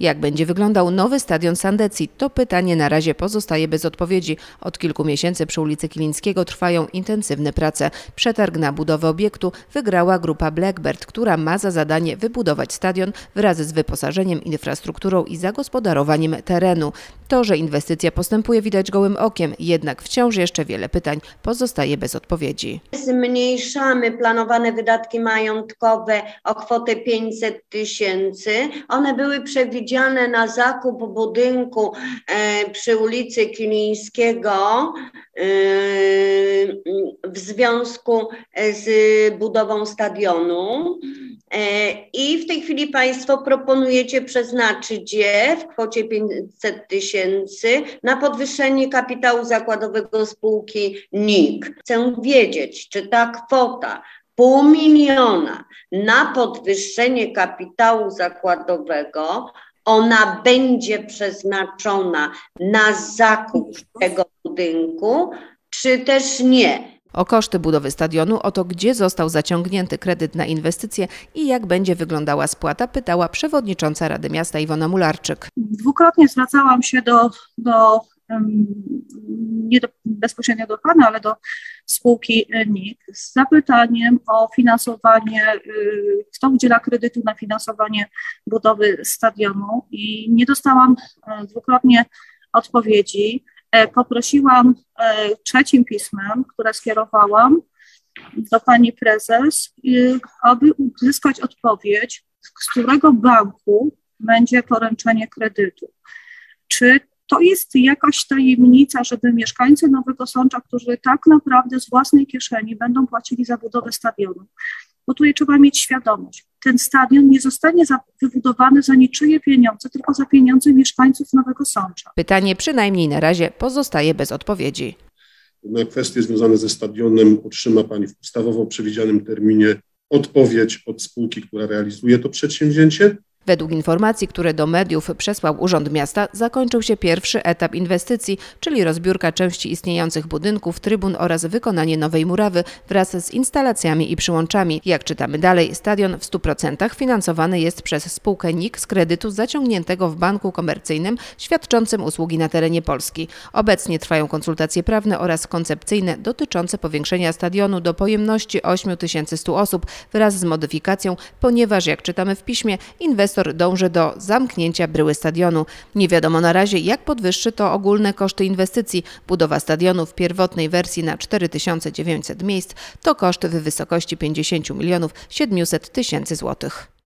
Jak będzie wyglądał nowy stadion Sandecji? To pytanie na razie pozostaje bez odpowiedzi. Od kilku miesięcy przy ulicy Kilińskiego trwają intensywne prace. Przetarg na budowę obiektu wygrała grupa Blackbird, która ma za zadanie wybudować stadion wraz z wyposażeniem, infrastrukturą i zagospodarowaniem terenu. To, że inwestycja postępuje widać gołym okiem, jednak wciąż jeszcze wiele pytań pozostaje bez odpowiedzi. Zmniejszamy planowane wydatki majątkowe o kwotę 500 tysięcy. One były przewidziane na zakup budynku e, przy ulicy Kilińskiego e, w związku z budową stadionu. E, I w tej chwili Państwo proponujecie przeznaczyć je w kwocie 500 tysięcy na podwyższenie kapitału zakładowego spółki NIK. Chcę wiedzieć, czy ta kwota pół miliona na podwyższenie kapitału zakładowego, ona będzie przeznaczona na zakup tego budynku, czy też nie. O koszty budowy stadionu, o to gdzie został zaciągnięty kredyt na inwestycje i jak będzie wyglądała spłata, pytała przewodnicząca Rady Miasta Iwona Mularczyk. Dwukrotnie zwracałam się do, do nie do, bezpośrednio do Pana, ale do spółki NIK z zapytaniem o finansowanie, y, kto udziela kredytu na finansowanie budowy stadionu i nie dostałam e, dwukrotnie odpowiedzi. E, poprosiłam e, trzecim pismem, które skierowałam do pani prezes, aby uzyskać odpowiedź, z którego banku będzie poręczenie kredytu. Czy to jest jakaś tajemnica, żeby mieszkańcy Nowego Sącza, którzy tak naprawdę z własnej kieszeni będą płacili za budowę stadionu, bo tutaj trzeba mieć świadomość, ten stadion nie zostanie wybudowany za niczyje pieniądze, tylko za pieniądze mieszkańców Nowego Sącza. Pytanie przynajmniej na razie pozostaje bez odpowiedzi. Na kwestie związane ze stadionem otrzyma Pani w ustawowo przewidzianym terminie odpowiedź od spółki, która realizuje to przedsięwzięcie. Według informacji, które do mediów przesłał Urząd Miasta, zakończył się pierwszy etap inwestycji, czyli rozbiórka części istniejących budynków, trybun oraz wykonanie nowej murawy wraz z instalacjami i przyłączami. Jak czytamy dalej, stadion w 100% finansowany jest przez spółkę NIK z kredytu zaciągniętego w banku komercyjnym świadczącym usługi na terenie Polski. Obecnie trwają konsultacje prawne oraz koncepcyjne dotyczące powiększenia stadionu do pojemności 8100 osób wraz z modyfikacją, ponieważ jak czytamy w piśmie, inwestor inwestor dąży do zamknięcia bryły stadionu. Nie wiadomo na razie, jak podwyższy to ogólne koszty inwestycji. Budowa stadionu w pierwotnej wersji na 4900 miejsc to koszt w wysokości 50 milionów 700 tysięcy złotych.